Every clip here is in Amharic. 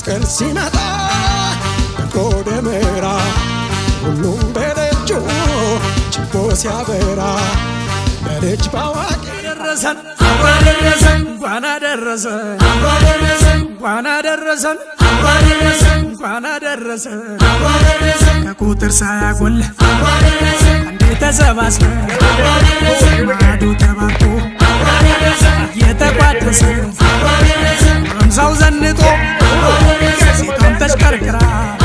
መስቀል ሲመጣ በጎ ደመራ ሁሉም በደጁ ችቦ ሲያበራ በልጅ ባዋቂ ደረሰን። አብሮ ደረሰን እንኳን አደረሰን። አብሮ ደረሰን እንኳን አደረሰን እንኳን አደረሰን። ከቁጥር ሳያጎል አብሮ ደረሰን አንዴ ተሰባስበን አብሮ ደረሰን እየተቋደሰ አምሳው ዘንጦ አብሮ ደረሰን ሴቷም ተሽከርክራ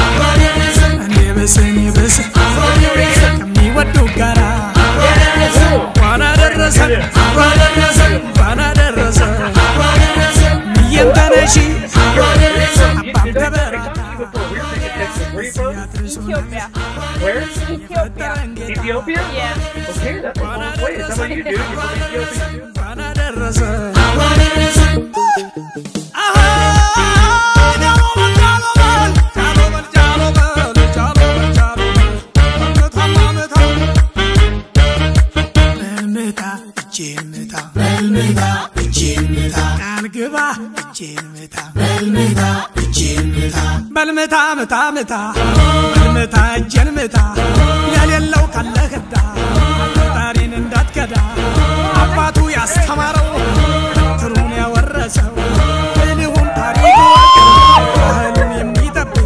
አብሮ ደረሰን እኔ ብስ እኔ ብስ አብሮ ደረሰን ከሚወዱ ጋራ አብሮ ደረሰን እንኳን አደረሰን አብሮ አደረሰን እንኳን አደረሰን አብሮ አደረሰን እየም ተነሺ አብሮ አደረሰን አባም ተበራታ Ethiopia. Where? Ethiopia. Ethiopia? Yeah. Okay, that's a long way. Is that what you do? You go to Ethiopia በልምታ እጄን ምታ። ቃል ግባ እጄን ምታ። በልምታ እጄን ምታ። በልምታ ምታ ምታ። በልምታ እጄን ምታ። የሌለው ካለ ፈጣሪን እንዳትከዳ። አባቱ ያስተማረው ትሩን ያወረሰው። ታሪክ ወርቅ ባህሉን የሚጠብቅ።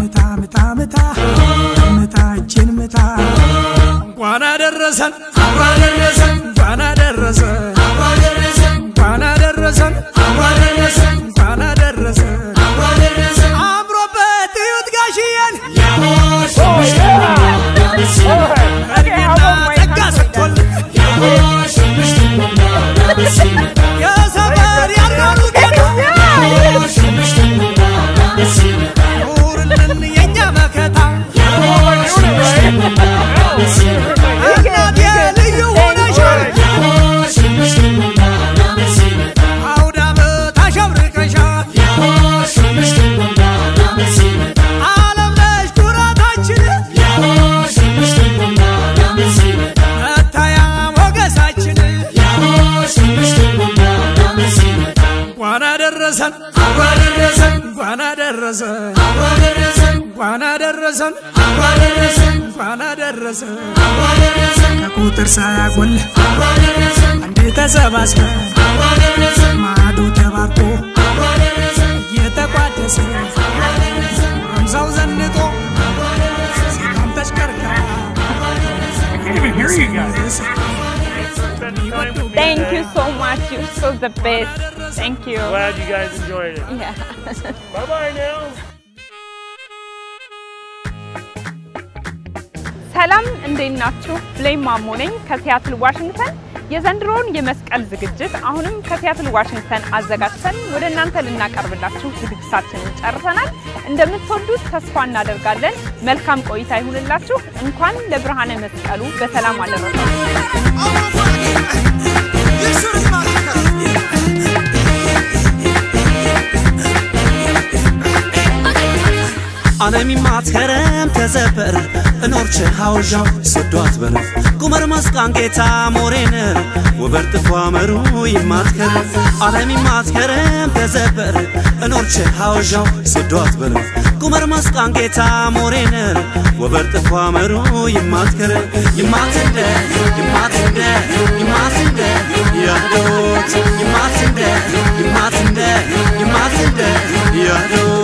ምታ ምታ ምታ። ምታ እጄን ምታ። እንኳን አደረሰን አደረሰን እንኳን አደረሰን አደረሰን አብሮ አደረሰን እንኳን አደረሰን አብሮ አደረሰን እንኳን አደረሰን አብሮ አደረሰን ከቁጥር ሳያጎል አብሮ አደረሰን አንዴ ተሰባስበን አብሮ አደረሰን ማዶ ተባርኮ አብሮ አደረሰን እየተቋደሰ አብሮ አደረሰን አምሳው ዘንጦ አብሮ አደረሰን ሴቷም ተሽከርክራ I can't even hear you guys. Spend time with me Thank you today. so much. You're so the best. Thank you. Glad you guys enjoyed it. Yeah. Bye bye now. ሰላም እንዴት ናችሁ? ብሌም ማሞ ነኝ ከሲያትል ዋሽንግተን። የዘንድሮውን የመስቀል ዝግጅት አሁንም ከሲያትል ዋሽንግተን አዘጋጅተን ወደ እናንተ ልናቀርብላችሁ ዝግጅታችንን ጨርሰናል። እንደምትወዱት ተስፋ እናደርጋለን። መልካም ቆይታ ይሁንላችሁ። እንኳን ለብርሃነ መስቀሉ በሰላም አደረሳችሁ። ዓለም ይማትከረም ተዘበር እኖርች ሃውዣው ስዷት በረ ቁመር መስቃን ጌታ ሞሬን ወበር ጥፏ መሩ ይማትከረም ዓለም ይማትከረም ተዘበር እኖርች ሃውዣው ስዷት በረ ቁመር መስቃን ጌታ ሞሬን ወበር ጥፏ መሩ ይማትከረም ይማትንደ ይማትንደ ይማትንደ ያዶት ይማትንደ ይማትንደ ይማትንደ ያዶት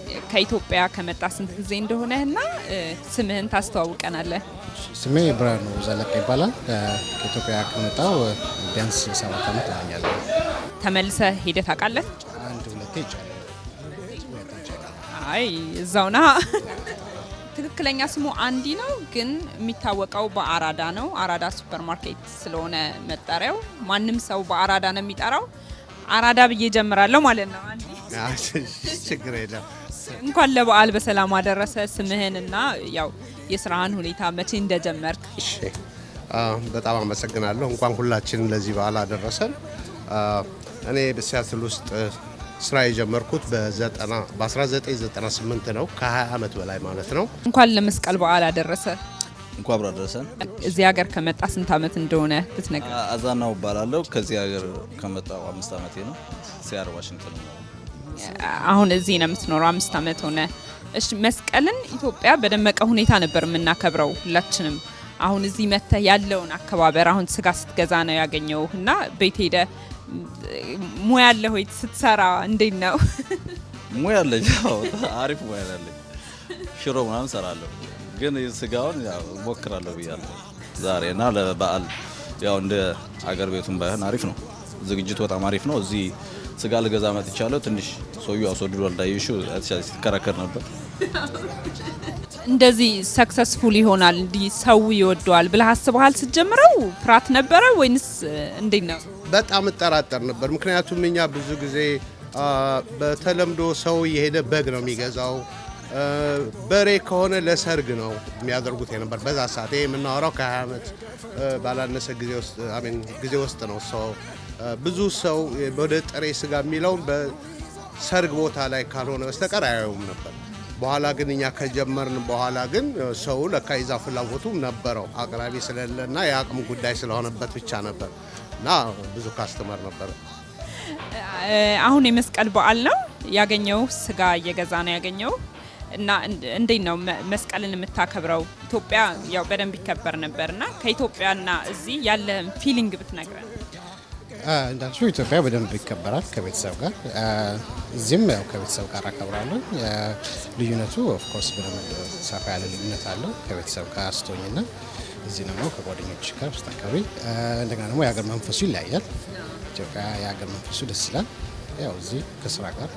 ከኢትዮጵያ ከመጣ ስንት ጊዜ እንደሆነህና ስምህን ታስተዋውቀናለህ? ስሜ ብርሃኑ ዘለቀ ይባላል። ከኢትዮጵያ ከመጣው ቢያንስ ሰባት ዓመት ይሆኛል። ተመልሰህ ሄደህ ታውቃለህ? አንድ ሁለቴ ይቻላል። አይ እዛው ና። ትክክለኛ ስሙ አንዲ ነው፣ ግን የሚታወቀው በአራዳ ነው። አራዳ ሱፐር ማርኬት ስለሆነ መጠሪያው ማንም ሰው በአራዳ ነው የሚጠራው። አራዳ ብዬ ጀምራለሁ ማለት ነው። አንዲ ችግር የለም። እንኳን ለበዓል በሰላም አደረሰ። ስምህን እና ያው የስራህን ሁኔታ መቼ እንደጀመርክ እሺ አ፣ በጣም አመሰግናለሁ። እንኳን ሁላችንም ለዚህ በዓል አደረሰን። እኔ በሲያትል ውስጥ ስራ የጀመርኩት በዘጠና በ1998 ነው። ከ20 ዓመት በላይ ማለት ነው። እንኳን ለመስቀል በዓል አደረሰ። እንኳ አብሮ አደረሰን። እዚህ ሀገር ከመጣ ስንት ዓመት እንደሆነ ብትነግረን። አ- አዛናው እባላለሁ። ከዚህ ሀገር ከመጣው አምስት ዓመቴ ነው። ሲያር ዋሽንግተን ነው። አሁን እዚህ ነው የምትኖረው፣ አምስት ዓመት ሆነ። እሺ መስቀልን ኢትዮጵያ በደመቀ ሁኔታ ነበር የምናከብረው ሁላችንም። አሁን እዚህ መጥተህ ያለውን አከባበር አሁን ስጋ ስትገዛ ነው ያገኘው እና ቤት ሄደ ሙያ አለ ሆይ ስትሰራ እንዴት ነው? ሙያ አለኝ። አሪፍ ሙያ አለኝ። ሽሮ ምናምን ሰራለሁ፣ ግን ስጋውን ሞክራለሁ ብያለሁ ዛሬ እና ለበዓል ያው እንደ አገር ቤቱን ባይሆን አሪፍ ነው። ዝግጅቱ በጣም አሪፍ ነው። እዚህ ስጋ ልገዛ መጥቻለሁ። ትንሽ ሰውዬው አስወድዶ እንዳይሹ ሲከራከር ነበር። እንደዚህ ሰክሰስፉል ይሆናል እንዲህ ሰው ይወደዋል ብለህ አስበሃል ስትጀምረው? ፍርሃት ነበረ ወይንስ እንዴት ነው? በጣም እጠራጠር ነበር። ምክንያቱም እኛ ብዙ ጊዜ በተለምዶ ሰው የሄደ በግ ነው የሚገዛው። በሬ ከሆነ ለሰርግ ነው የሚያደርጉት የነበር በዛ ሰዓት። ይሄ የምናወራው ከ20 ዓመት ባላነሰ ጊዜ ውስጥ ነው። ሰው ብዙ ሰው ወደ ጥሬ ስጋ የሚለውን በሰርግ ቦታ ላይ ካልሆነ በስተቀር አያዩም ነበር። በኋላ ግን እኛ ከጀመርን በኋላ ግን ሰው ለካ ይዛ ፍላጎቱም ነበረው አቅራቢ ስለሌለ እና የአቅም ጉዳይ ስለሆነበት ብቻ ነበር እና ብዙ customer ነበረ። አሁን የመስቀል በዓል ነው ያገኘው ስጋ እየገዛ ነው ያገኘው እና እንዴት ነው መስቀልን የምታከብረው? ኢትዮጵያ ያው በደንብ ይከበር ነበር እና ከኢትዮጵያና እዚህ ያለህን feeling ብትነግረን። እንዳልሽው ኢትዮጵያ በደንብ ይከበራል ከቤተሰብ ጋር እዚህም ያው ከቤተሰብ ጋር አከብራለሁ። ልዩነቱ of course በደንብ ሰፋ ያለ ልዩነት አለው ከቤተሰብ ጋር እዛ ሆኜና እዚህ ደግሞ ከጓደኞች ጋር አ፣ እንደገና ደግሞ የሀገር መንፈሱ ይለያያል። ኢትዮጵያ የሀገር መንፈሱ ደስ ይላል። ያው እዚህ ከስራ ጋር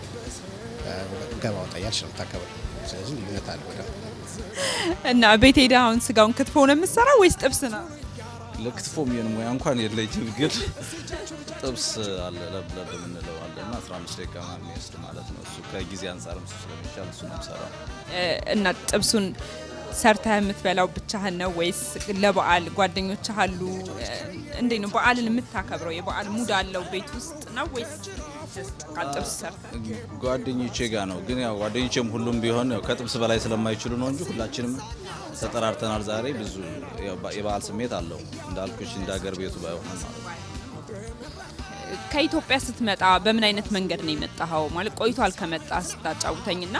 ገባ ወጣ እያልሽ ነው የምታከብሪ። ስለዚህ ልዩነት አለ በደንብ እና ቤት ሄደህ አሁን ስጋውን ክትፎ ነው የምትሰራው ወይስ ጥብስ ነው? ለክትፎ የሚሆን ሙያ እንኳን የለኝም፣ ግን ጥብስ አለ ለብ ለብ የምንለው አለ እና 15 ደቂቃ ምናምን የሚወስድ ማለት ነው። እሱ ከጊዜ አንጻርም እሱ ስለሚሻል እሱ ነው የምሰራው። እና ጥብሱን ሰርተህ የምትበላው ብቻህን ነው ወይስ ለበዓል ጓደኞች አሉ? እንዴት ነው በዓልን የምታከብረው? የበዓል ሙድ አለው ቤት ውስጥ ነው ወይስ ጓደኞቼ ጋር ነው ግን ያው ጓደኞቼም ሁሉም ቢሆን ያው ከጥብስ በላይ ስለማይችሉ ነው እንጂ ሁላችንም ተጠራርተናል። ዛሬ ብዙ የበዓል ስሜት አለው እንዳልኩሽ እንደ ሀገር ቤቱ ነው። ከኢትዮጵያ ስትመጣ በምን አይነት መንገድ ነው የመጣኸው? ማለት ቆይቷል ከመጣ ስታጫውተኝና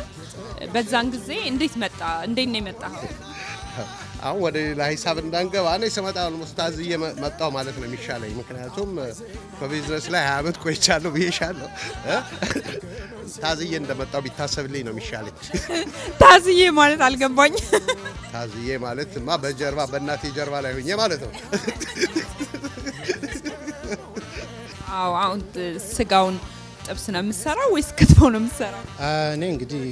በዛን ጊዜ እንዴት መጣ? እንዴት ነው የመጣኸው? አሁን ወደ ሌላ ሂሳብ እንዳንገባ እኔ ስመጣ almost ታዝዬ መ- መጣሁ ማለት ነው የሚሻለኝ። ምክንያቱም በቢዝነስ ላይ 20 ዓመት ቆይቻለሁ ብዬሻለሁ። እ? ታዝዬ እንደመጣሁ ቢታሰብልኝ ነው የሚሻለኝ። ታዝዬ ማለት አልገባኝ። ታዝዬ ማለት ማ በጀርባ በእናቴ ጀርባ ላይ ሆኜ ማለት ነው። አዎ አሁን ስጋውን ጥብስ ነው የምትሰራው ወይስ ክትፎ ነው የምትሰራው? አ፣ እኔ እንግዲህ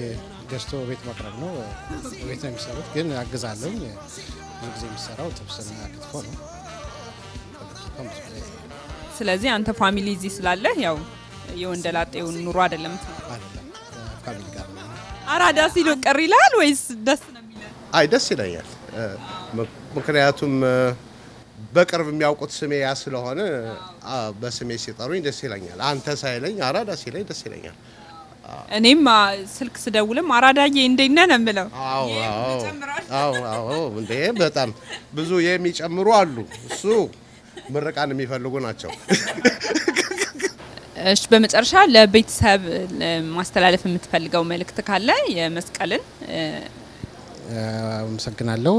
ገዝቶ ቤት ማቅረብ ነው። ቤት ነው የሚሰሩት፣ ግን አግዛለሁኝ። ብዙ ጊዜ የሚሰራው ጥብስና ክትፎ ነው። ስለዚህ አንተ family እዚህ ስላለህ ያው የወንደላጤውን ኑሮ አይደለም family ጋር አራዳ ሲሉ ቅር ይላል ወይስ ደስ ነው የሚለው? አይ ደስ ይለኛል። ምክንያቱም በቅርብ የሚያውቁት ስሜ ያ ስለሆነ በስሜ ሲጠሩኝ ደስ ይለኛል። አንተ ሳይለኝ አራዳ ሲለኝ ደስ ይለኛል። እኔም ስልክ ስደውልም አራዳዬ እንዴት ነህ ነው የምለው። አዎ አዎ አዎ አዎ እንዴ በጣም ብዙ የሚጨምሩ አሉ። እሱ ምርቃን የሚፈልጉ ናቸው። እሺ በመጨረሻ ለቤተሰብ ማስተላለፍ የምትፈልገው መልእክት ካለ የመስቀልን እ፣ አመሰግናለሁ።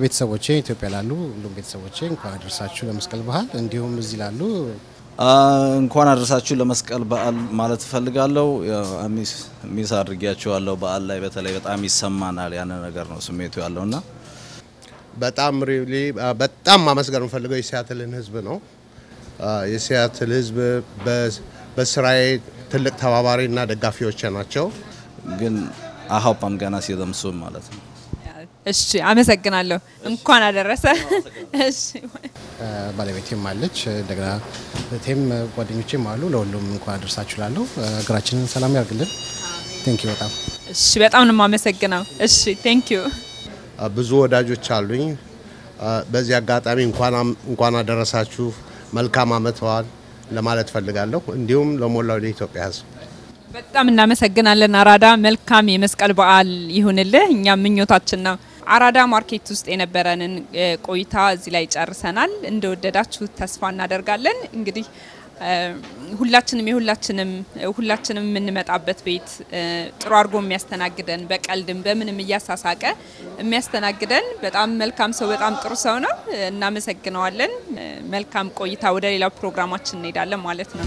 ቤተሰቦቼ ኢትዮጵያ ላሉ ሁሉም ቤተሰቦቼ እንኳን አደረሳችሁ ለመስቀል በዓል። እንዲሁም እዚህ ላሉ እንኳን አደረሳችሁ ለመስቀል በዓል ማለት እፈልጋለሁ። miss አድርጊያችኋለሁ። በዓል ላይ በተለይ በጣም ይሰማናል። ያን ነገር ነው ስሜቱ ያለውና በጣም really በጣም ማመስገን የምፈልገው የሲያትልን ሕዝብ ነው። የሲያትል ሕዝብ በ- በስራዬ ትልቅ ተባባሪና ደጋፊዎቼ ናቸው። ግን ፓም ገና ሲዘምሱም ማለት ነው። እሺ አመሰግናለሁ። እንኳን አደረሰ። እሺ ባለቤቴም አለች። እንደገና እህቴም ጓደኞቼም አሉ። ለሁሉም እንኳን አደረሳችሁ ላለሁ ሀገራችንን ሰላም ያርግልን። ቴንኪ በጣም እሺ በጣም ነው የማመሰግነው። እሺ ቴንክ ዩ ብዙ ወዳጆች አሉኝ። በዚህ አጋጣሚ እንኳን አደረሳችሁ መልካም ዓመት በዓል ለማለት ፈልጋለሁ። እንዲሁም ለሞላው ለኢትዮጵያ ሕዝብ በጣም እናመሰግናለን አራዳ። መልካም የመስቀል በዓል ይሁንልህ። እኛም ምኞታችን ነው። አራዳ ማርኬት ውስጥ የነበረንን ቆይታ እዚህ ላይ ጨርሰናል። እንደወደዳችሁ ተስፋ እናደርጋለን። እንግዲህ ሁላችንም የሁላችንም ሁላችንም የምንመጣበት ቤት ጥሩ አድርጎ የሚያስተናግደን በቀልድም በምንም እያሳሳቀ የሚያስተናግደን በጣም መልካም ሰው፣ በጣም ጥሩ ሰው ነው። እናመሰግነዋለን። መልካም ቆይታ። ወደ ሌላው ፕሮግራማችን እንሄዳለን ማለት ነው።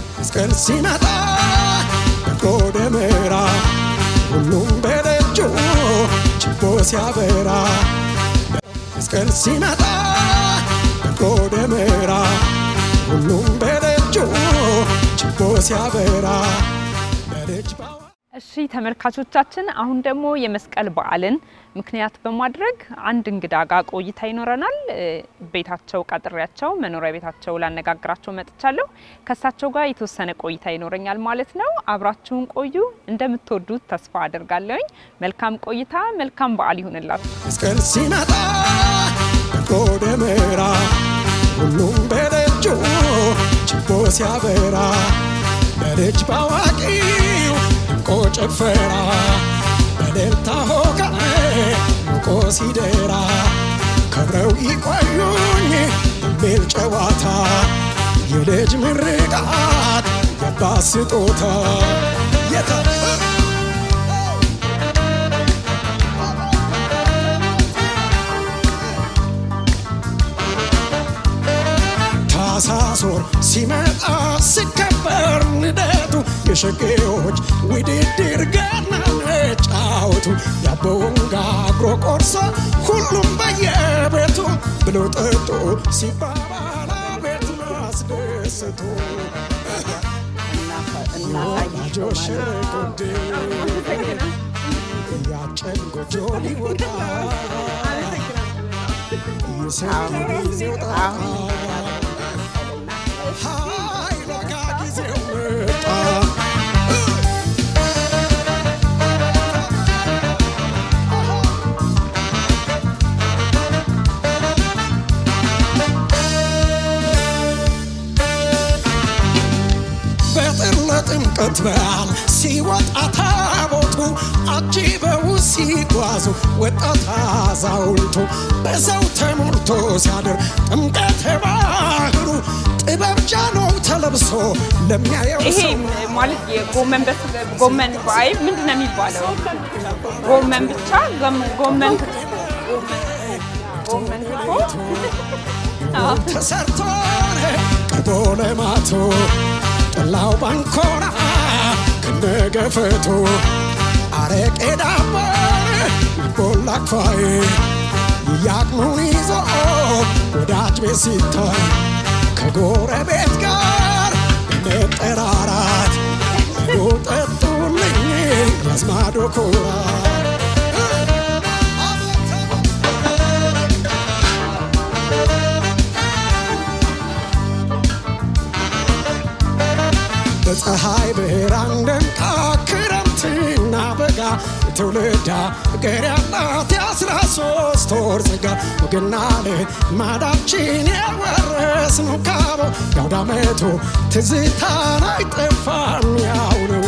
መስቀል ሲመጣ ወደ ምዕራብ ሁሉም በደጁ ችቦ ሲያበራ መስቀል ሲመጣ ወደ ምዕራብ ሁሉም በደጁ ችቦ ሲያበራ በደጅ ባዋ እሺ ተመልካቾቻችን፣ አሁን ደግሞ የመስቀል በዓልን ምክንያት በማድረግ አንድ እንግዳ ጋር ቆይታ ይኖረናል። ቤታቸው ቀጥሬያቸው መኖሪያ ቤታቸው ላነጋግራቸው መጥቻለሁ። ከእሳቸው ጋር የተወሰነ ቆይታ ይኖረኛል ማለት ነው። አብራችሁን ቆዩ። እንደምትወዱት ተስፋ አድርጋለሁኝ። መልካም ቆይታ፣ መልካም በዓል ይሁንላችሁ። መስቀል ሲመጣ ምዕራብ ሁሉም በደጁ ችቦ ሲያበራ በደጅ ባዋቂው ድንቆ ጭፈራ በእልልታ ሆታ ሞቆ ሲደራ። ከብረው ይቆዩኝ የሚል ጨዋታ። የልጅ ምርቃት የአባት ስጦታ ወር ሲመጣ ሲከበር ልደቱ የሸጌዎች ውድድር ገና መጫወቱ ያበውን ጋግሮ ቆርሶ ሁሉም በየቤቱ ብሎ ጠጡ ሲባባል ቤቱን አስደስቶ ሽርጉድ ያጨን ጎጆ ሊወጣ የሰው ጊዜው በጥር ለጥምቀት በዓል ሲወጣ ታቦቱ አጅበው ሲጓዙ ወጣት አዛውንቱ በሰው ተሞልቶ ሲያድር ጥምቀተ ባህሩ ጥበብ ጃኖው ተለብሶ ለሚያየው ይሄ ማለት የጎመን ጎመን በአይብ ምንድን ነው የሚባለው? ጎመን ብቻ ጎመን ጎመን ተሰርቶ ቀርቦ ለማቶ ጠላው ባንኮራ ከነገፈቱ አረቄ ዳቦ ቦላ ኳይ ያቅሙን ይዞ ወዳጅ ቤት ሲታይ ከጎረቤት ጋር መጠራራት ጠጡልኝ ያዝማዶ ኩራት በፀሐይ ብርሃን ደምቃ ክረምትና በጋ ትውልዳ ገር ያላት የአስራ ሶስት ወር ጸጋ። ወግና ልማዳችን የወረስነው ካቦ የአውደ ዓመቱ ትዝታን አይጠፋም ያው ነው።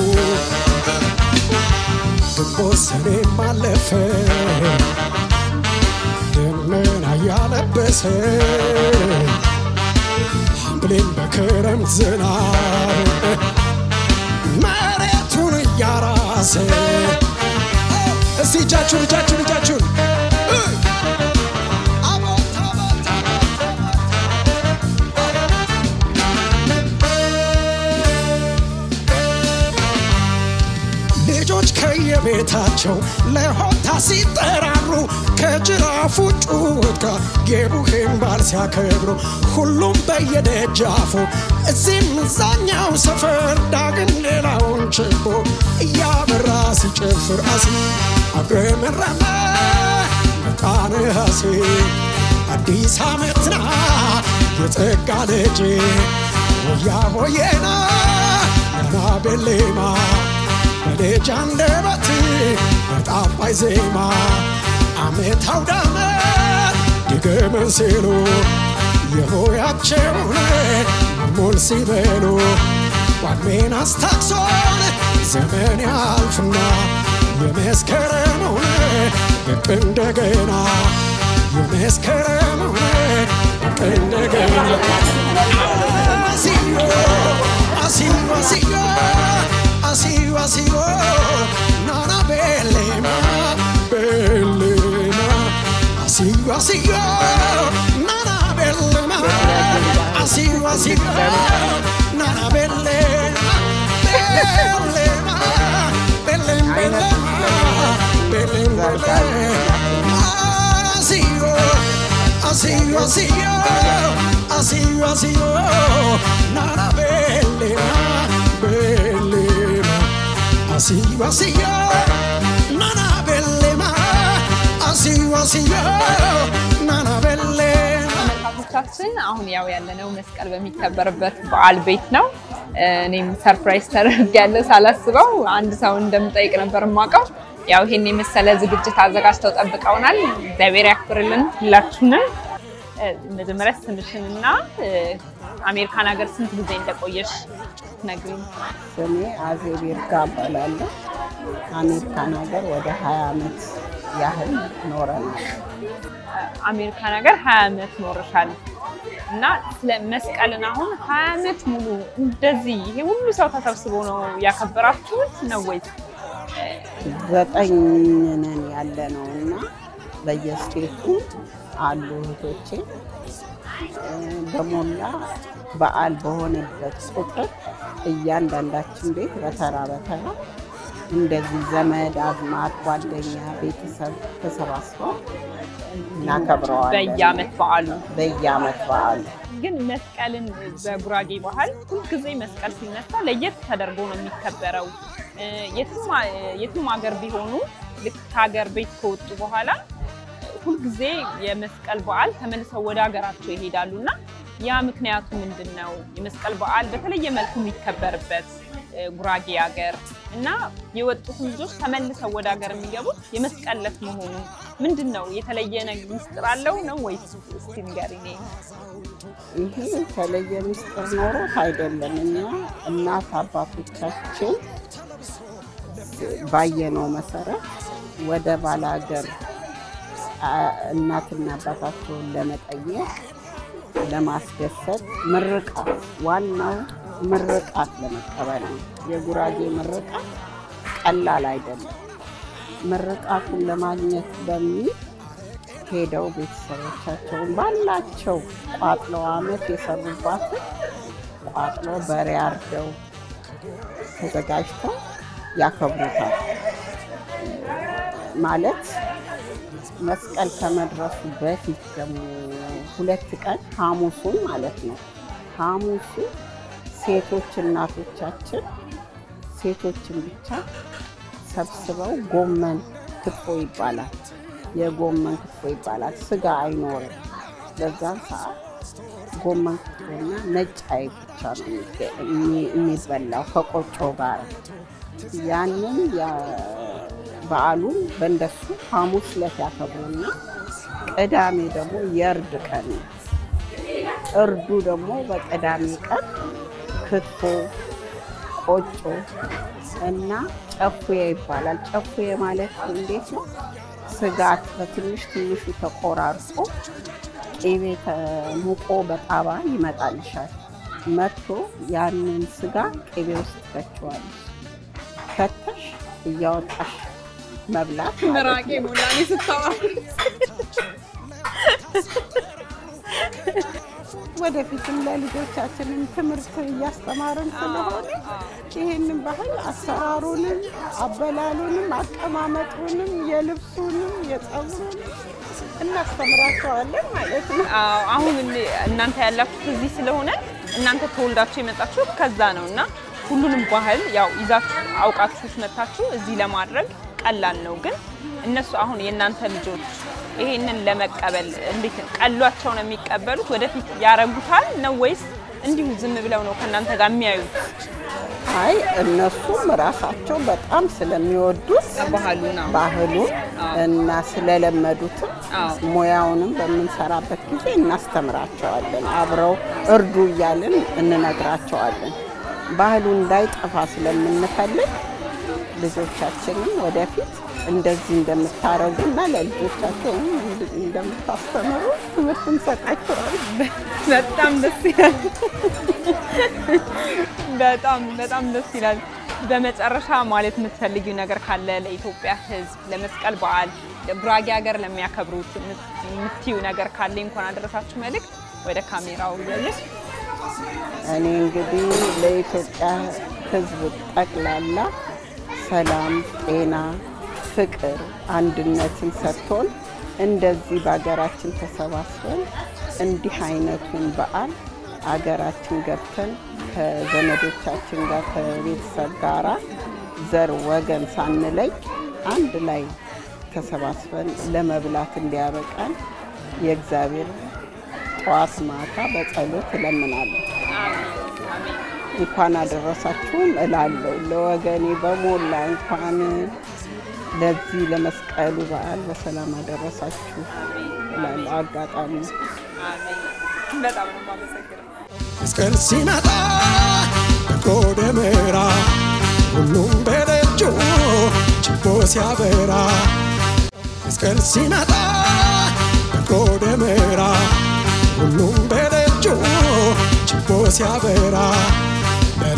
ግንቦት ሰኔም አለፈ ደመና እያለበሰ ሐምሌን በክረምት ዝናብ መሬቱን እያራሰ እስቲ እጃችሁን እጃችሁን እጃችሁን! ልጆች ከየቤታቸው ለሆታ ሲጠራሩ ከጅራፉ ጩኸት ጋር የቡሄን በዓል ሲያከብሩ ሁሉም በየደጃፉ እዚህም እዛኛው ሰፈር ዳግም ሌላውን ችቦ እያበራ ሲጨፍር አሲ አጉረመረመ መጣን ሀሴ አዲስ ዓመትና የጸጋ ልጅ ሆያ ሆዬና ናና ቤሌማ በልጅ አንደበት በጣፋጭ ዜማ አመት ድገምን ሲሉ የሆያቸውን ሙል ሲበሉ ቋሜን አስታክሶን ዘመን ያልፍና የመስከረመውን ብቅ እንደገና የመስከረመውን ብቅ እንደገና አሲዮ አሲዮ አሲዮ አሲዮ ናና ቤሌማ ቤሌማ አሲዮ አሲዮ ናና ቤሌማ አሲዮ አሲዮ ናና ቤሌማ ቤሌማ ቤሌም ቤሌማ ቤሌም ቤሌማ አሲዮ አሲዮ አሲዮ አሲዮ አሲዮ ናና ቤሌማ ቤሌማ አሲዮ አሲዮ ናና ቤሌማ አሲዮ አሲዮ ናና ቤሌማ ተመልካቾቻችን አሁን ያው ያለነው መስቀል በሚከበርበት በዓል ቤት ነው። እኔም surprise ተደርጌያለሁ ሳላስበው። አንድ ሰው እንደምጠይቅ ነበር የማውቀው። ያው ይሄን የመሰለ ዝግጅት አዘጋጅተው ጠብቀውናል። እግዚአብሔር ያክብርልን ሁላችሁንም። መጀመሪያ ስምሽንና እ፣ አሜሪካን ሀገር ስንት ጊዜ እንደቆየሽ ነግሪኝ። ስሜ አዜብ ይርጋ እባላለሁ። አሜሪካን ሀገር ወደ 20 ዓመት ያህል ኖረናል። አሜሪካን ሀገር ሀያ ዓመት ኖርሻል እና ስለ መስቀልን አሁን ሀያ ዓመት ሙሉ እንደዚህ ይሄ ሁሉ ሰው ተሰብስቦ ነው ያከበራችሁት ነው ወይስ? ዘጠኝ ነን ያለ ነው እና በየስቴቱ አሉ እህቶቼ። በሞላ በዓል በሆነበት ቁጥር እያንዳንዳችን ቤት በተራ በተራ እንደዚህ ዘመድ አዝማድ፣ ጓደኛ፣ ቤተሰብ ተሰባስበው እናከብረዋለን በየዓመት በዓሉ? በየዓመት በዓሉ ግን መስቀልን በጉራጌ ባህል ሁልጊዜ መስቀል ሲነሳ ለየት ተደርጎ ነው የሚከበረው። የትም ሀገር ቢሆኑ ልክ ከሀገር ቤት ከወጡ በኋላ ሁልጊዜ የመስቀል በዓል ተመልሰው ወደ ሀገራቸው ይሄዳሉ እና ያ ምክንያቱ ምንድን ነው? የመስቀል በዓል በተለየ መልኩ የሚከበርበት ጉራጌ ሀገር እና የወጡት ልጆች ተመልሰው ወደ ሀገር የሚገቡት የመስቀል ዕለት መሆኑ ምንድን ነው? የተለየ ምስጢር አለው ነው ወይስ? እስቲ ንገሪኝ። ይሄ የተለየ ምስጢር ኖሮት አይደለም። እኛ እናት አባቶቻችን ባየነው መሰረት ወደ ባላገር አ- እናትና አባታቸውን ለመጠየቅ ለማስደሰት ምርቃት፣ ዋናው ምርቃት ለመቀበል ነው። የጉራጌ ምርቃት ቀላል አይደለም። ምርቃቱን ለማግኘት በሚል ሄደው ቤተሰቦቻቸውን ባላቸው ቋጥለው አመት የሰሩባትን ቋጥለው በሬ አርደው ተዘጋጅተው ያከብሩታል። ማለት መስቀል ከመድረሱ በፊት ደግሞ ሁለት ቀን ሐሙሱን ማለት ነው። ሐሙሱ ሴቶች እናቶቻችን ሴቶችን ብቻ ሰብስበው ጎመን ክትፎ ይባላል። የጎመን ክትፎ ይባላል። ስጋ አይኖርም። በዛን ሰዓት ጎመን ክትፎና ነጭ አይብ ብቻ ነው የሚበላው ከቆጮ ጋር። ያንን በዓሉን በእንደሱ ሐሙስ ዕለት ያከብሩና ቅዳሜ ደግሞ የእርድ ቀን ነው። እርዱ ደግሞ በቅዳሜ ቀን ክትፎ፣ ቆጮ እና ጨፉዬ ይባላል። ጨፉዬ ማለት እንዴት ነው? ስጋት በትንሽ ትንሹ ተቆራርጦ ቅቤ ተሙቆ በጣባ ይመጣልሻል። መጥቶ ያንን ስጋ ቅቤ ውስጥ ትከችዋለሽ። ከተሽ እያወጣሽ መብላት ምራቄ ሞላኔ ስታወራ ወደፊትም ለልጆቻችንም ትምህርት እያስተማርን ስለሆነ ይህንን ባህል አሰራሩንም፣ አበላሉንም፣ አቀማመጡንም፣ የልብሱንም፣ የፀጉሩንም እናስተምራቸዋለን ማለት ነው። አሁን እናንተ ያላችሁት እዚህ ስለሆነ እናንተ ተወልዳችሁ የመጣችሁት ከዛ ነው እና ሁሉንም ባህል ያው ይዛችሁ አውቃችሁ መታችሁ እዚህ ለማድረግ ቀላል ነው። ግን እነሱ አሁን የእናንተ ልጆች ይሄንን ለመቀበል እንዴት? ቀሏቸው ነው የሚቀበሉት? ወደፊት ያረጉታል ነው ወይስ እንዲሁ ዝም ብለው ነው ከእናንተ ጋር የሚያዩት? አይ እነሱም ራሳቸው በጣም ስለሚወዱት ባህሉን እና ስለለመዱትም ሙያውንም በምንሰራበት ጊዜ እናስተምራቸዋለን። አብረው እርዱ እያልን እንነግራቸዋለን። ባህሉ እንዳይጠፋ ስለምንፈልግ ልጆቻችንም ወደፊት እንደዚህ እንደምታረጉና ለልጆቻቸውም እንደምታስተምሩ ትምህርት እንሰጣቸዋለን። በጣም ደስ ይላል። በጣም በጣም ደስ ይላል። በመጨረሻ ማለት የምትፈልጊው ነገር ካለ ለኢትዮጵያ ሕዝብ ለመስቀል በዓል ጉራጌ ሀገር ለሚያከብሩት የምትዩ ነገር ካለ እንኳን አደረሳችሁ መልእክት ወደ ካሜራው ያለሽ። እኔ እንግዲህ ለኢትዮጵያ ሕዝብ ጠቅላላ ሰላም፣ ጤና፣ ፍቅር፣ አንድነትን ሰጥቶን እንደዚህ በሀገራችን ተሰባስበን እንዲህ አይነቱን በዓል አገራችን ገብተን ከዘመዶቻችን ጋር ከቤተሰብ ጋራ ዘር ወገን ሳንለይ አንድ ላይ ተሰባስበን ለመብላት እንዲያበቃን የእግዚአብሔር ጠዋት ማታ በጸሎት እለምናለሁ። እንኳን አደረሳችሁም እላለሁ ለወገኔ በሞላ እንኳን ለዚህ ለመስቀሉ በዓል በሰላም አደረሳችሁ እላለሁ። አጋጣሚ መስቀል ሲመጣ በጎ ደመራ ሁሉም በደጁ ችቦ ሲያበራ መስቀል ሲመጣ በጎ ደመራ ሁሉም በደጁ ችቦ ሲያበራ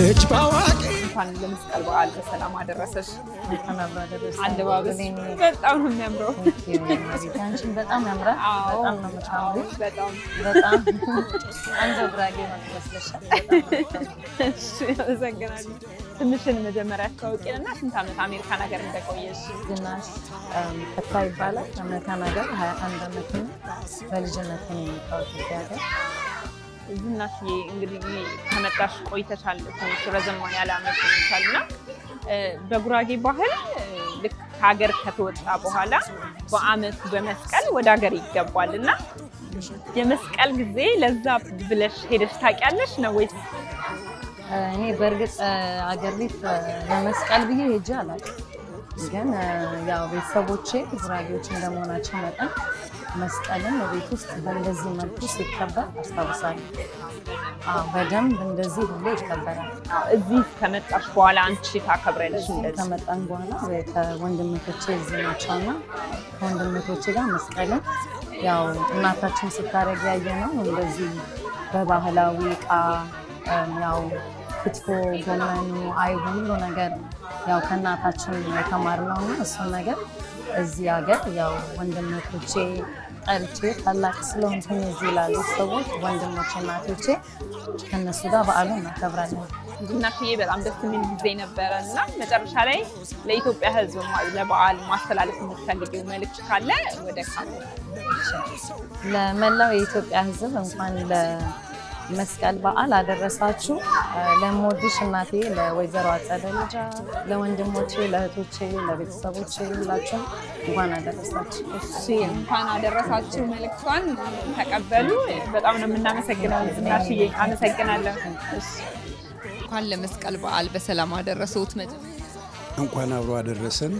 በልጅ ባዋቂ እንኳን ለመስቀል በዓል በሰላም አደረሰሽ። አለባበስ በጣም ነው የሚያምረው። አንቺን በጣም ያምራል። አዎ፣ በጣም አመሰግናለሁ። ትንሽን መጀመሪያ አስተዋውቂን እና ስንት ዓመት አሜሪካን ሀገር እንደቆየሽ? ዝናሽ ተካ ይባላል። አሜሪካን ሀገር ሀያ አንድ ዓመት ነው። በልጅነት ነው እዚህ ሀገር። ዝናሽዬ እንግዲህ ከመጣሽ ቆይተሻል፣ ትንሽ ረዘም ያለ ዓመት ሆኖሻል እና በጉራጌ ባህል ልክ ከሀገር ከተወጣ በኋላ በዓመቱ በመስቀል ወደ ሀገር ይገባል እና የመስቀል ጊዜ ለዛ ብለሽ ሄደሽ ታውቂያለሽ ነው ወይስ? እኔ በእርግጥ አገር ቤት ለመስቀል ብዬ ሄጄ አላውቅም። ግን ያው ቤተሰቦቼ ጉራጌዎች እንደመሆናቸው መጠን መስቀልን በቤት ውስጥ በእንደዚህ መልኩ ሲከበር አስታውሳለሁ። በደንብ እንደዚህ ሁሌ ይከበራል። እዚህ ከመጣሽ በኋላ አንቺ ታከብሪያለሽ እንደዚህ? ከመጣን በኋላ ከወንድምቶቼ እዚህ ናቸውና ከወንድምቶቼ ጋር መስቀልን ያው እናታችን ስታደርግ ያየ ነው። እንደዚህ በባህላዊ እቃ ያው ክትፎ፣ ጎመኑ፣ አይቡ ሁሉ ነገር ያው ከእናታችን የተማርነው እና እሱን ነገር እዚህ ሀገር ያው ወንድምቶቼ ጠርቼ ታላቅ ስለሆንኩኝ እዚህ ላሉት ሰዎች ወንድሞቼ፣ እናቶቼ ከእነሱ ጋር በዓሉን እናከብራለን። ዝናሽዬ በጣም ደስ የሚል ጊዜ ነበረ እና መጨረሻ ላይ ለኢትዮጵያ ሕዝብ ለበዓል ማስተላለፍ የምትፈልጊው መልዕክት ካለ ወደ ካሜራ ለመላው የኢትዮጵያ ሕዝብ እንኳን ለመስቀል በዓል አደረሳችሁ። ለምወድሽ እናቴ ለወይዘሮ አጸደ ልጃ፣ ለወንድሞቼ፣ ለእህቶቼ፣ ለቤተሰቦቼ ሁላችሁም እንኳን አደረሳችሁ። እሺ እንኳን አደረሳችሁ መልእክቷን ተቀበሉ። በጣም ነው የምናመሰግነው ዝናሽዬ፣ አመሰግናለሁ። እሺ እንኳን ለመስቀል በዓል በሰላም አደረሰዎት። እንኳን አብሮ አደረሰን።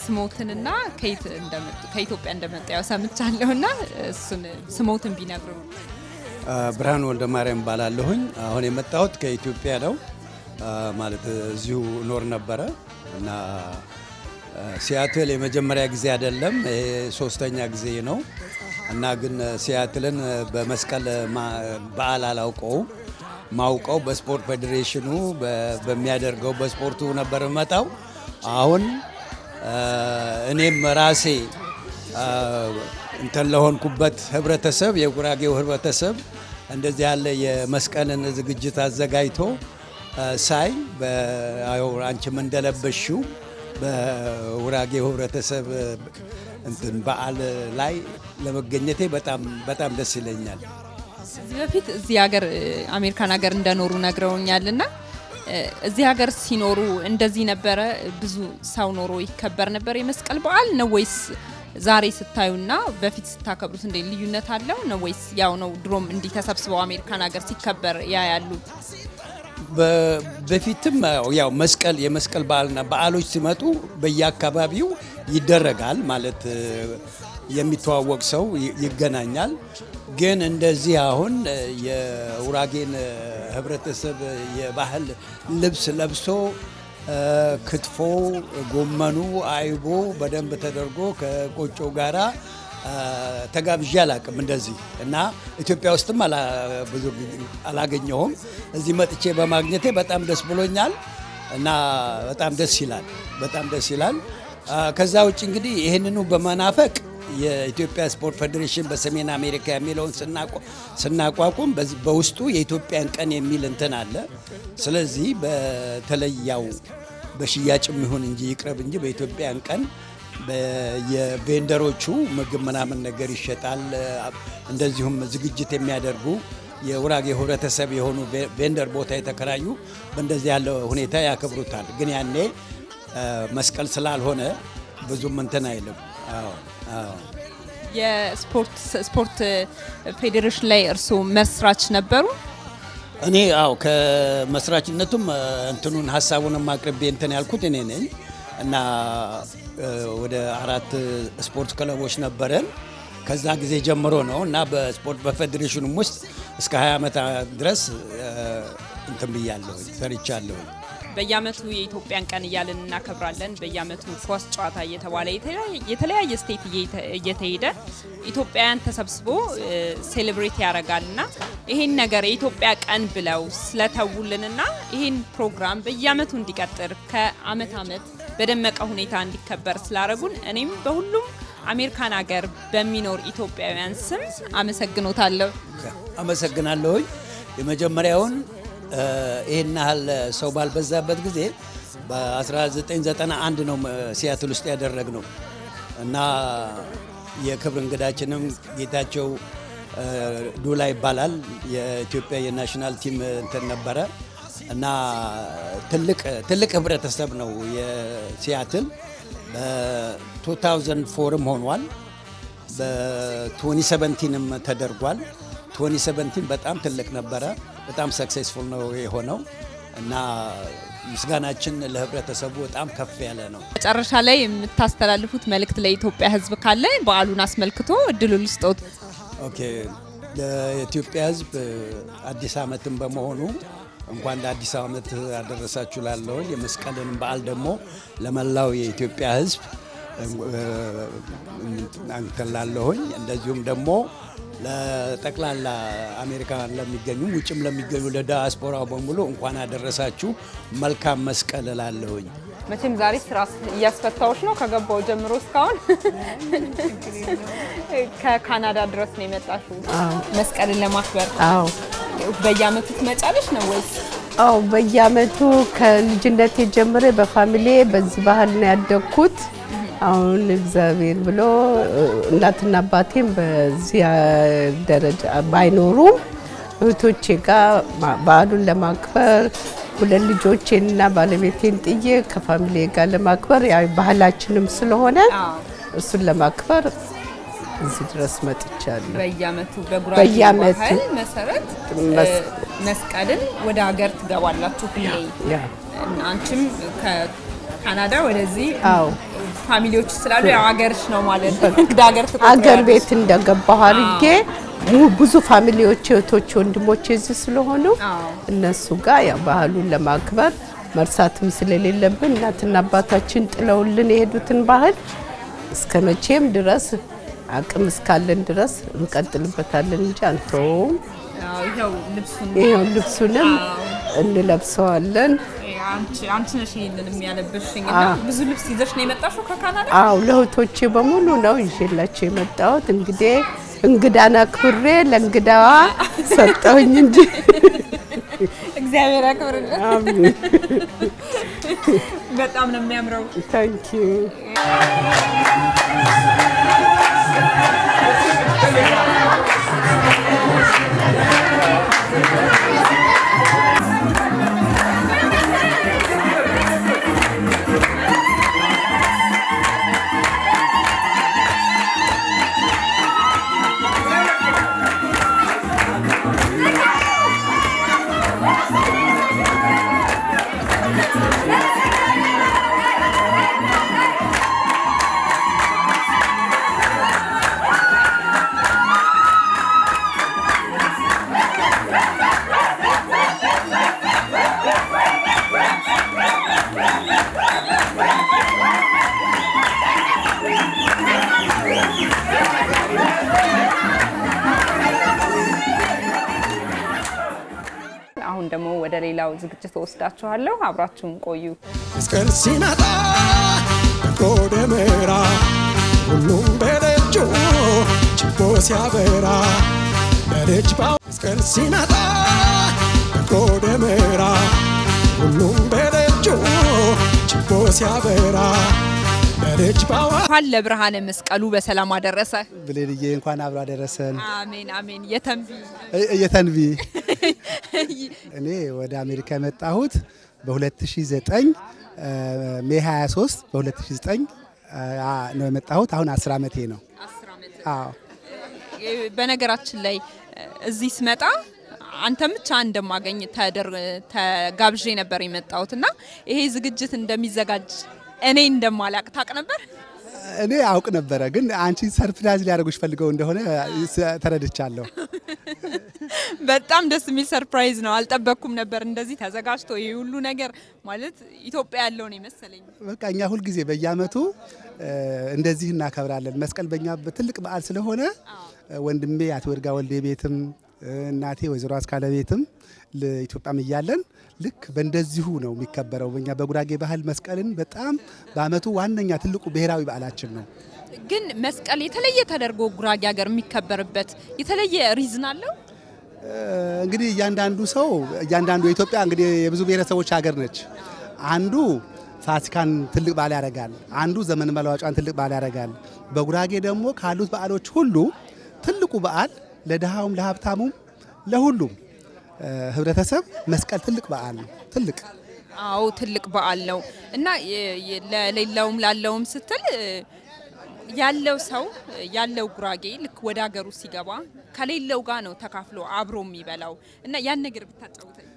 ስሞትንና ከየት እንደመጡ ከኢትዮጵያ እንደመጡ ያው ሰምቻለሁና እሱን ስሞትን ቢነግሩ። ብርሃን ወልደ ማርያም ባላለሁኝ አሁን የመጣሁት ከኢትዮጵያ ነው። ማለት እዚሁ እኖር ነበረ እና ሲያትል የመጀመሪያ ጊዜ አይደለም፣ ሶስተኛ ጊዜ ነው እና ግን ሲያትልን በመስቀል በዓል አላውቀውም። ማውቀው በስፖርት ፌዴሬሽኑ በሚያደርገው በስፖርቱ ነበር መጣው አሁን እኔም ራሴ እንትን ለሆንኩበት ህብረተሰብ የጉራጌው ህብረተሰብ እንደዚህ ያለ የመስቀልን ዝግጅት አዘጋጅቶ ሳይ አንቺም እንደለበሽው በጉራጌው ህብረተሰብ እንትን በዓል ላይ ለመገኘቴ በጣም በጣም ደስ ይለኛል። ከዚህ በፊት እዚህ ሀገር አሜሪካን ሀገር እንደኖሩ ነግረውኛል እና እዚህ ሀገር ሲኖሩ እንደዚህ ነበረ? ብዙ ሰው ኖሮ ይከበር ነበር የመስቀል በዓል ነው ወይስ ዛሬ ስታዩና በፊት ስታከብሩት እንደ ልዩነት አለው ነው ወይስ ያው ነው? ድሮም እንዲህ ተሰብስበው አሜሪካን ሀገር ሲከበር ያ ያሉት በ- በፊትም ያው መስቀል የመስቀል በዓልና በዓሎች ሲመጡ በየአካባቢው ይደረጋል ማለት የሚተዋወቅ ሰው ይገናኛል። ግን እንደዚህ አሁን የውራጌን ህብረተሰብ የባህል ልብስ ለብሶ እ፣ ክትፎ፣ ጎመኑ፣ አይቦ በደንብ ተደርጎ ከቆጮ ጋራ እ፣ ተጋብዤ አላቅም እንደዚህ እና ኢትዮጵያ ውስጥም ብዙ አላገኘሁም። እዚህ መጥቼ በማግኘቴ በጣም ደስ ብሎኛል እና በጣም ደስ ይላል፣ በጣም ደስ ይላል። ከዛ ውጭ እንግዲህ ይህንኑ በመናፈቅ የኢትዮጵያ ስፖርት ፌዴሬሽን በሰሜን አሜሪካ የሚለውን ስናቋ- ስናቋቁም በውስጡ የኢትዮጵያን ቀን የሚል እንትን አለ። ስለዚህ በተለያው በሽያጭም ይሁን እንጂ ይቅረብ እንጂ በኢትዮጵያን ቀን የቬንደሮቹ ምግብ ምናምን ነገር ይሸጣል። እንደዚሁም ዝግጅት የሚያደርጉ የውራጌ ህብረተሰብ የሆኑ ቬንደር ቦታ የተከራዩ በእንደዚህ ያለ ሁኔታ ያከብሩታል። ግን ያኔ መስቀል ስላልሆነ ብዙም እንትን አይልም። የስፖርት ስፖርት ፌዴሬሽን ላይ እርስዎ መስራች ነበሩ? እኔ አው ከመስራችነቱም እንትኑን ሀሳቡንም አቅርቤ እንትን ያልኩት እኔ ነኝ እና ወደ አራት ስፖርት ክለቦች ነበረን። ከዛ ጊዜ ጀምሮ ነው እና በስፖርት በፌዴሬሽኑም ውስጥ እስከ 20 ዓመት ድረስ እንትን ብያለሁ ሰርቻለሁ። በየአመቱ የኢትዮጵያን ቀን እያልን እናከብራለን። በየአመቱ ኳስ ጨዋታ እየተባለ የተለያየ- ስቴት እየተ- እየተሄደ ኢትዮጵያውያን ተሰብስቦ ሴሌብሬት ያደርጋል እና ይሄን ነገር የኢትዮጵያ ቀን ብለው ስለተውልንና ይሄን ፕሮግራም በየአመቱ እንዲቀጥር ከአመት አመት በደመቀ ሁኔታ እንዲከበር ስላደረጉን እኔም በሁሉም አሜሪካን ሀገር በሚኖር ኢትዮጵያውያን ስም አመሰግኖታለሁ። አመሰግናለሁኝ። የመጀመሪያውን ይህን ያህል ሰው ባልበዛበት ጊዜ በ1991 ነው ሲያትል ውስጥ ያደረግነው እና የክብር እንግዳችንም ጌታቸው ዱላ ይባላል። የኢትዮጵያ የ national team እንትን ነበረ እና ትልቅ ትልቅ ህብረተሰብ ነው የሲያትል በ2004ም ሆኗል። በ2017ም ተደርጓል። 2017 በጣም ትልቅ ነበረ። በጣም successful ነው የሆነው እና ምስጋናችን ለህብረተሰቡ በጣም ከፍ ያለ ነው። መጨረሻ ላይ የምታስተላልፉት መልእክት ለኢትዮጵያ ሕዝብ ካለ በዓሉን አስመልክቶ እድሉ ልስጦት። okay ለኢትዮጵያ ህዝብ አዲስ ዓመትን በመሆኑ እንኳን ለአዲስ ዓመት አደረሳችሁ ላለሁ የመስቀልን በዓል ደግሞ ለመላው የኢትዮጵያ ህዝብ እንትን ላለሁኝ እንደዚሁም ደግሞ ለጠቅላላ አሜሪካን ለሚገኙ ውጭም ለሚገኙ ለዳያስፖራው በሙሉ እንኳን አደረሳችሁ መልካም መስቀል እላለሁኝ። መቼም ዛሬ ስራ እያስፈታዎች ነው ከገባው ጀምሮ እስካሁን ከካናዳ ድረስ ነው የመጣሽው መስቀልን ለማክበር። አዎ በየአመቱ ትመጫለሽ ነው ወይስ? አዎ በየአመቱ ከልጅነቴ ጀምሬ በፋሚሊ በዚህ ባህል ነው ያደግኩት። አሁን እግዚአብሔር ብሎ እናትና አባቴም በዚህ ደረጃ ባይኖሩም እህቶቼ ጋር በዓሉን ለማክበር ሁለት ልጆቼንና ባለቤቴን ጥዬ ከፋሚሊ ጋር ለማክበር ያው ባህላችንም ስለሆነ እሱን ለማክበር እዚህ ድረስ መጥቻለሁ። በጉራጌ ባህል መሰረት መስቀልን ወደ ሀገር ትገባላችሁ አንቺም ከካናዳ ወደዚህ አዎ family ዎች ስላሉ ያው ሀገርሽ ነው ማለት ሀገር አገር ቤት እንደገባሁ አድርጌ ብዙ family ዎች እህቶች፣ ወንድሞች እዚህ ስለሆኑ እነሱ ጋር ያው ባህሉን ለማክበር መርሳትም ስለሌለብን እናትና አባታችን ጥለውልን የሄዱትን ባህል እስከ መቼም ድረስ አቅም እስካለን ድረስ እንቀጥልበታለን እንጂ አንተውም። ይኸው ልብሱንም እንለብሰዋለን። አንቺ አንቺ ነሽ ይሄንን የሚያለብሽኝ አዎ። እና ብዙ ልብስ ይዘሽ ነው የመጣሽው ከካናዳ? አው ለእህቶቼ በሙሉ ነው ይዤላቸው የመጣሁት። እንግዲህ እንግዳን አክብሬ ለእንግዳዋ ሰጠሁኝ እንጂ እግዚአብሔር ያክብርልን። አሜን። በጣም ነው የሚያምረው። ታንክ ዩ Thank ደግሞ ወደ ሌላው ዝግጅት ወስዳችኋለሁ። አብራችሁን ቆዩ። መስቀል ሲመጣ በጎ ደመራ ሁሉም በደጁ ችቦ ሲያበራ በደጅ መስቀል ሲመጣ በጎ ደመራ ሁሉም በደጁ ችቦ ሲያበራ እንኳን ለብርሃነ መስቀሉ በሰላም አደረሰ። ብሌንዬ እንኳን አብሮ አደረሰን። አሜን አሜን። የተንቢ እኔ ወደ አሜሪካ የመጣሁት በ2009 ሜ 23 በ2009 አ፣ ነው የመጣሁት። አሁን 10 ዓመቴ ነው። አዎ በነገራችን ላይ እዚህ ስመጣ አንተም ብቻ እንደማገኝ ተጋብዤ ነበር የመጣሁት እና ይሄ ዝግጅት እንደሚዘጋጅ እኔ እንደማላቅ ታውቅ ነበር። እኔ አውቅ ነበረ፣ ግን አንቺ surprise ሊያደርጉሽ ፈልገው እንደሆነ ተረድቻለሁ። በጣም ደስ የሚል surprise ነው። አልጠበቅኩም ነበር እንደዚህ ተዘጋጅቶ ይህ ሁሉ ነገር ማለት ኢትዮጵያ ያለውን የመሰለኝ። በቃ እኛ ሁልጊዜ በየአመቱ እንደዚህ እናከብራለን። መስቀል በእኛ ትልቅ በዓል ስለሆነ ወንድሜ አቶ ወድጋ ወልዴ ቤትም እናቴ ወይዘሮ አስካለ ቤትም ለኢትዮጵያም እያለን ልክ በእንደዚሁ ነው የሚከበረው። በእኛ በጉራጌ ባህል መስቀልን በጣም በአመቱ ዋነኛ ትልቁ ብሔራዊ በዓላችን ነው። ግን መስቀል የተለየ ተደርጎ ጉራጌ ሀገር የሚከበርበት የተለየ ሪዝን አለው። እንግዲህ እያንዳንዱ ሰው እያንዳንዱ የኢትዮጵያ እንግዲህ የብዙ ብሔረሰቦች ሀገር ነች። አንዱ ፋሲካን ትልቅ በዓል ያደርጋል። አንዱ ዘመን መለዋጫን ትልቅ በዓል ያደርጋል። በጉራጌ ደግሞ ካሉት በዓሎች ሁሉ ትልቁ በዓል ለድሃውም ለሀብታሙም ለሁሉም ህብረተሰብ መስቀል ትልቅ በዓል ነው። ትልቅ አዎ ትልቅ በዓል ነው እና ለሌላውም ላለውም ስትል ያለው ሰው ያለው ጉራጌ ልክ ወደ ሀገሩ ሲገባ ከሌለው ጋር ነው ተካፍሎ አብሮ የሚበላው እና ያን ነገር ብታጫውተኝ።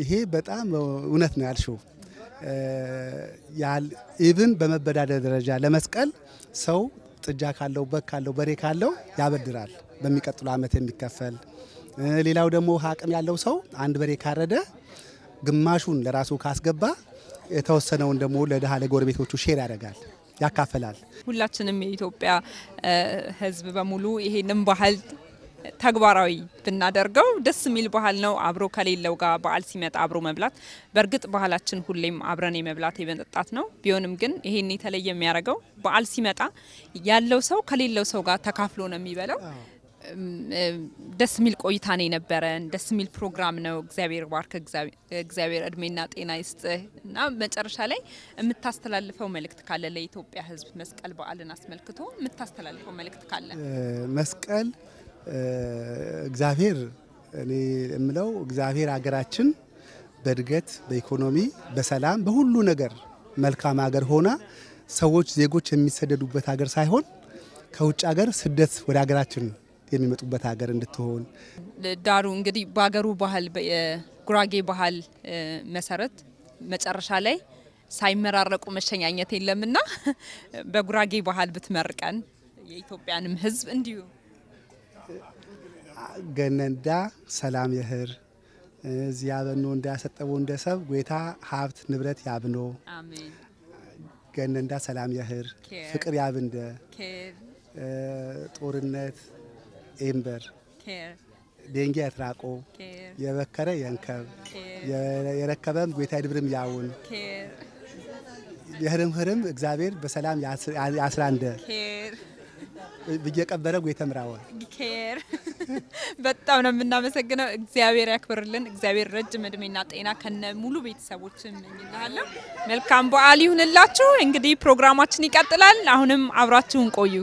ይሄ በጣም እውነት ነው ያልሽው። even በመበዳደር ደረጃ ለመስቀል ሰው ጥጃ ካለው በግ ካለው በሬ ካለው ያበድራል በሚቀጥሉ ዓመት የሚከፈል ሌላው ደግሞ አቅም ያለው ሰው አንድ በሬ ካረደ ግማሹን ለራሱ ካስገባ የተወሰነውን ደግሞ ለድሃ ለጎረቤቶቹ share ያደርጋል፣ ያካፈላል። ሁላችንም የኢትዮጵያ ሕዝብ በሙሉ ይሄንን ባህል ተግባራዊ ብናደርገው ደስ የሚል ባህል ነው። አብሮ ከሌለው ጋር በዓል ሲመጣ አብሮ መብላት። በእርግጥ ባህላችን ሁሌም አብረን የመብላት የመጠጣት ነው። ቢሆንም ግን ይሄን የተለየ የሚያደርገው በዓል ሲመጣ ያለው ሰው ከሌለው ሰው ጋር ተካፍሎ ነው የሚበላው። ደስ የሚል ቆይታ ነው የነበረን። ደስ የሚል ፕሮግራም ነው። እግዚአብሔር ባርክ፣ እግዚአብሔር እድሜና ጤና ይስጥህ እና መጨረሻ ላይ የምታስተላልፈው መልእክት ካለ ለኢትዮጵያ ሕዝብ መስቀል በዓልን አስመልክቶ የምታስተላልፈው መልእክት ካለ መስቀል እግዚአብሔር እኔ የምለው እግዚአብሔር ሀገራችን በእድገት በኢኮኖሚ በሰላም በሁሉ ነገር መልካም ሀገር ሆና ሰዎች ዜጎች የሚሰደዱበት ሀገር ሳይሆን ከውጭ ሀገር ስደት ወደ ሀገራችን የሚመጡበት ሀገር እንድትሆን? ዳሩ እንግዲህ በሀገሩ ባህል የጉራጌ ባህል መሰረት መጨረሻ ላይ ሳይመራረቁ መሸኛኘት የለምና በጉራጌ ባህል ብትመርቀን የኢትዮጵያንም ሕዝብ እንዲሁ። ገነንዳ ሰላም የህር እዚ ያበኖ እንዳያሰጠቦ እንደ ሰብ ጎይታ ሀብት ንብረት ያብኖ። ገነንዳ ሰላም የህር ፍቅር ያብንደ። ጦርነት ኤምበር ዴንጌ ያትራቆ የበከረ የንከብ የረከበም ጎይታ ድብርም ያውን የህርም ህርም እግዚአብሔር በሰላም ያስ- ያስራንደ ብየቀበረ ጎይተ ምራወ ኬር በጣም ነው የምናመሰግነው። እግዚአብሔር ያክብርልን። እግዚአብሔር ረጅም እድሜና ጤና ከነ ሙሉ ቤተሰቦች እመኝልሃለሁ። መልካም በዓል ይሁንላችሁ። እንግዲህ ፕሮግራማችን ይቀጥላል። አሁንም አብራችሁን ቆዩ።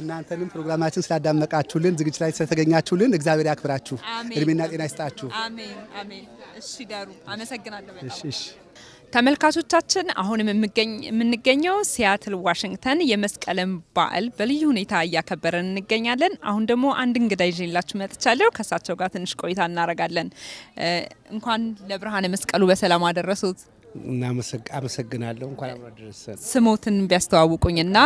እናንተንም ፕሮግራማችን ስላዳመቃችሁልን ዝግጅት ላይ ስለተገኛችሁልን እግዚአብሔር ያክብራችሁ፣ እድሜና ጤና ይስጣችሁ። አሜን አሜን። እሺ ዳሩ አመሰግናለሁ እሺ እሺ። ተመልካቾቻችን አሁንም የምንገኘው ሲያትል ዋሽንግተን የመስቀልን በዓል በልዩ ሁኔታ እያከበረን እንገኛለን። አሁን ደግሞ አንድ እንግዳ ይዤላችሁ መጥቻለሁ። ከእሳቸው ጋር ትንሽ ቆይታ እናደርጋለን። እንኳን ለብርሃነ መስቀሉ በሰላም አደረሱት። አመሰግናለሁ። እንኳን አብሮ አደረሰን። ስሞትን ቢያስተዋውቁኝና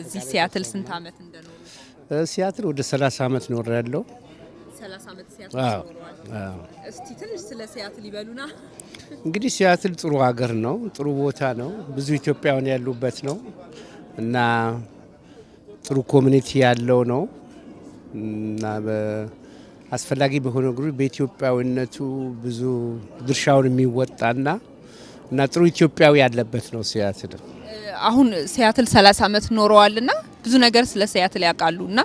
እዚህ ሲያትል ስንት ዓመት እንደኖሩ? ሲያትል ወደ 30 ዓመት ኖር ያለው 30 ዓመት ሲያትል አዎ፣ ኖረዋል። አዎ። እስቲ ትንሽ ስለ ሲያትል ይበሉና። እንግዲህ ሲያትል ጥሩ ሀገር ነው፣ ጥሩ ቦታ ነው። ብዙ ኢትዮጵያውያን ያሉበት ነው እና ጥሩ community ያለው ነው እና አስፈላጊ በሆነ ጉ በኢትዮጵያዊነቱ ብዙ ድርሻውን የሚወጣና እና ጥሩ ኢትዮጵያዊ ያለበት ነው ሲያትል። አሁን ሲያትል 30 ዓመት ኖረዋልና ብዙ ነገር ስለ ሲያትል ያውቃሉ እና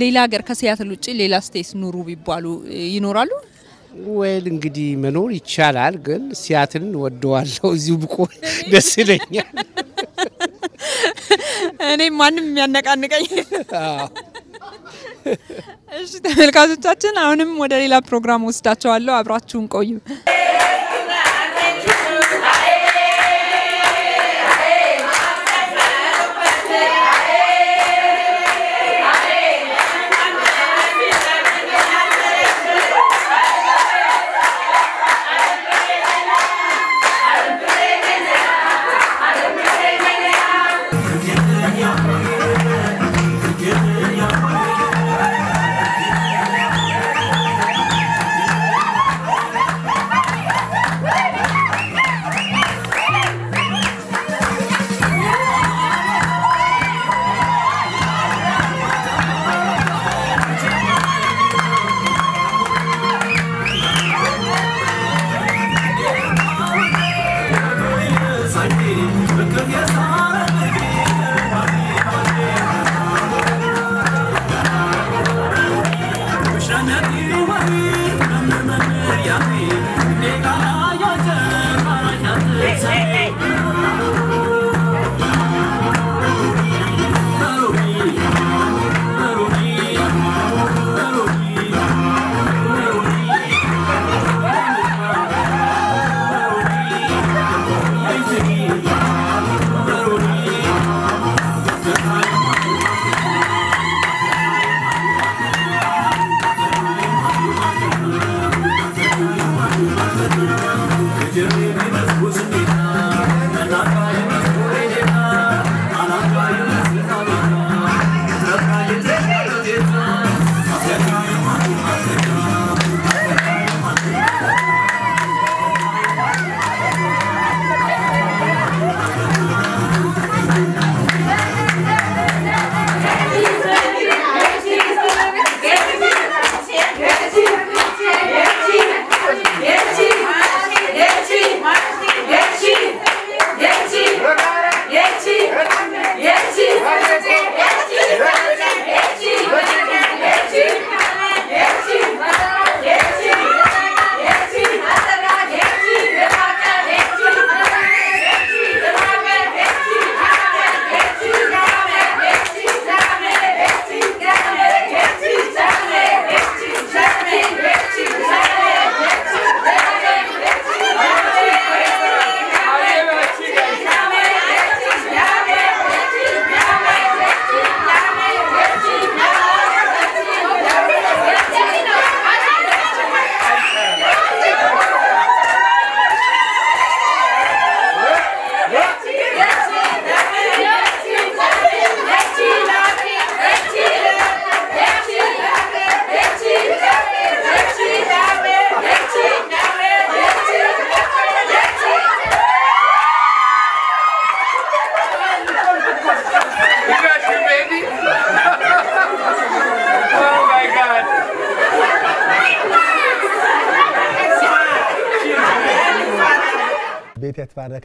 ሌላ ሀገር ከሲያትል ውጭ ሌላ state ኑሩ ቢባሉ ይኖራሉ? ወይል እንግዲህ መኖር ይቻላል፣ ግን ሲያትልን ወደዋለሁ። እዚሁ ብቆይ ደስ ይለኛል። እኔ ማንም የሚያነቃንቀኝ እሺ ተመልካቾቻችን፣ አሁንም ወደ ሌላ ፕሮግራም ወስዳቸዋለሁ። አብራችሁን ቆዩ። ቤት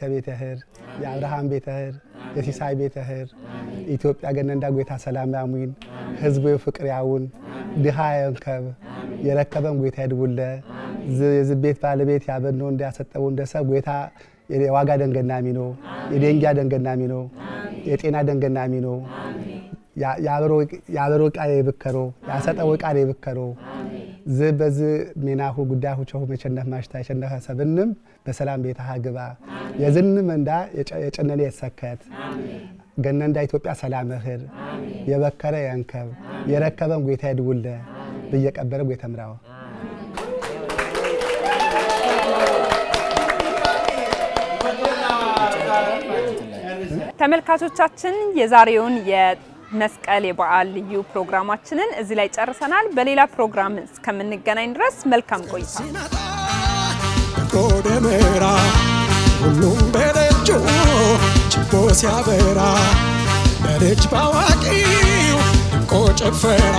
የተባረከ ቤተ ህር የአብርሃም ቤተ ህር የሲሳይ ቤተ ህር ኢትዮጵያ ገነንዳ ጎይታ ሰላም ያሙን ህዝቡ ፍቅር ያውን ድሃ የንከብ የረከበን ጎይታ ይድቡለ የዝቤት ባለቤት ያበኖ እንዲያሰጠው እንደሰብ ጎይታ የዋጋ ደንገናሚ ነው የደንጊያ ደንገናሚ ነው የጤና ደንገናሚ ነው የአበሮ ቃል የብከሮ ያሰጠው ቃል የብከሮ ዝ በዝ ሜናሁ ጉዳሁ ቸሁ መቸነፍ ማሽታ የቸነፈ ሰብንም በሰላም ቤታ ግባ የዝንም እንዳ የጨነኔ የሰከት። ገነንዳ ኢትዮጵያ ሰላም እህር የበከረ የንከብ የረከበን ጎይታ ይድውለ ብየቀበረ ጎይተ ምራው። ተመልካቾቻችን የዛሬውን የመስቀል የበዓል ልዩ ፕሮግራማችንን እዚህ ላይ ጨርሰናል። በሌላ ፕሮግራም እስከምንገናኝ ድረስ መልካም ቆይታ። ሁሉም በደጁ ችቦ ሲያበራ በልጅ ባዋቂው ድንቆ ጭፈራ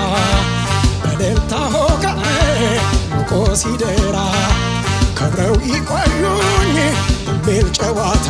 እልልታ ሆቃ ሞቆ ሲደራ ከብረው ይቆዩኝ ቢል ጨዋታ